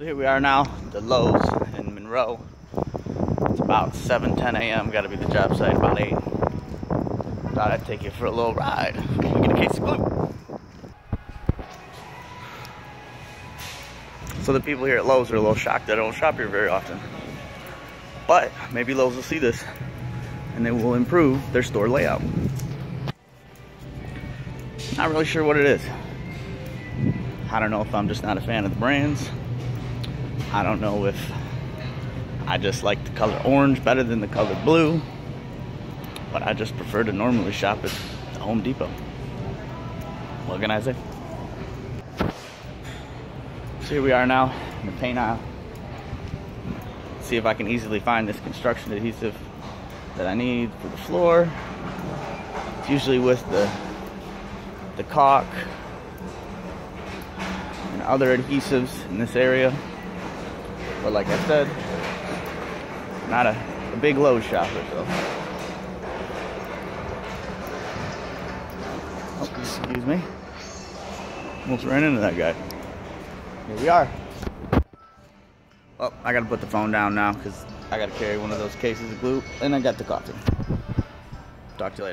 So here we are now, the Lowe's in Monroe. It's about 7, 10 a.m. Got to be the job site about 8. Thought I'd take you for a little ride. Get a case of glue. So the people here at Lowe's are a little shocked that I don't shop here very often. But maybe Lowe's will see this and they will improve their store layout. Not really sure what it is. I don't know if I'm just not a fan of the brands I don't know if I just like the color orange better than the color blue, but I just prefer to normally shop at the Home Depot. What can I say? So here we are now in the paint aisle. See if I can easily find this construction adhesive that I need for the floor. It's usually with the the caulk and other adhesives in this area. But like I said, not a, a big Lowe's shopper, so. Oh, excuse me. Almost ran into that guy. Here we are. Well, I gotta put the phone down now because I gotta carry one of those cases of glue and I got the coffee. Talk to you later.